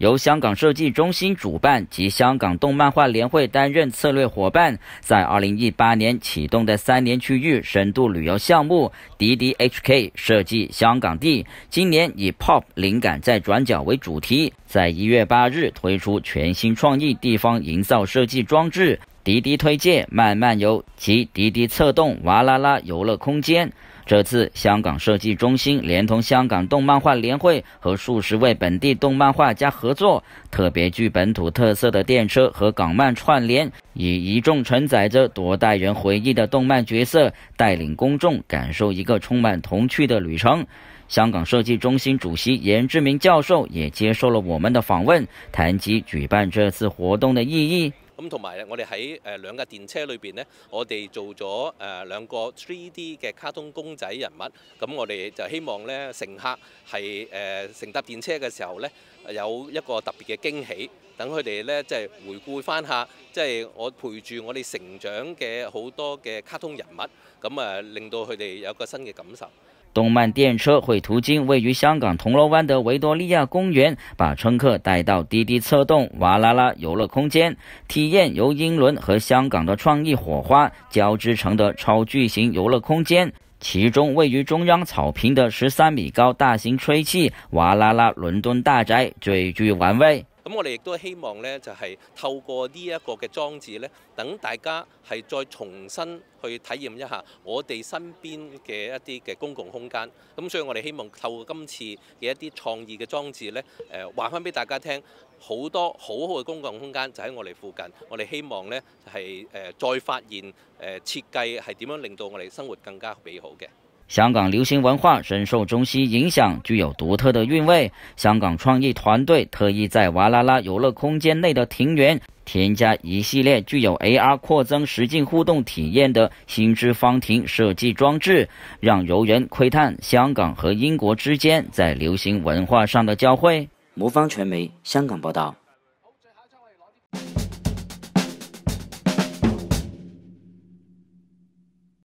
由香港设计中心主办及香港动漫画联会担任策略伙伴，在二零一八年启动的三年区域深度旅游项目“ D D H K 设计香港地”，今年以 Pop 灵感在转角为主题，在一月八日推出全新创意地方营造设计装置“滴滴推介慢慢游”及“滴滴策动哇啦啦游乐空间”。这次，香港设计中心连同香港动漫画联会和数十位本地动漫画家合作，特别具本土特色的电车和港漫串联，以一众承载着多代人回忆的动漫角色，带领公众感受一个充满童趣的旅程。香港设计中心主席严志明教授也接受了我们的访问，谈及举办这次活动的意义。咁同埋我哋喺誒兩架電車裏邊呢，我哋做咗誒兩個 3D 嘅卡通公仔人物。咁我哋就希望咧乘客係誒乘搭電車嘅時候咧，有一個特別嘅驚喜，等佢哋咧即係回顧翻下，即係我陪住我哋成長嘅好多嘅卡通人物，咁啊令到佢哋有一個新嘅感受。动漫电车会途经位于香港铜锣湾的维多利亚公园，把乘客带到滴滴策动哇啦啦游乐空间，体验由英伦和香港的创意火花交织成的超巨型游乐空间。其中位于中央草坪的十三米高大型吹气哇啦啦伦敦大宅最具玩味。咁我哋亦都希望咧，就係透過呢一個嘅裝置咧，等大家係再重新去體驗一下我哋身邊嘅一啲嘅公共空間。咁所以我哋希望透過今次嘅一啲創意嘅裝置咧，誒話翻俾大家聽，好多好好嘅公共空間就喺我哋附近。我哋希望咧係誒再發現誒設計係點樣令到我哋生活更加美好嘅。香港流行文化深受中西影响，具有独特的韵味。香港创意团队特意在哇啦啦游乐空间内的庭园添加一系列具有 AR 扩增实境互动体验的新之方庭设计装置，让游人窥探香港和英国之间在流行文化上的交汇。魔方传媒香港报道。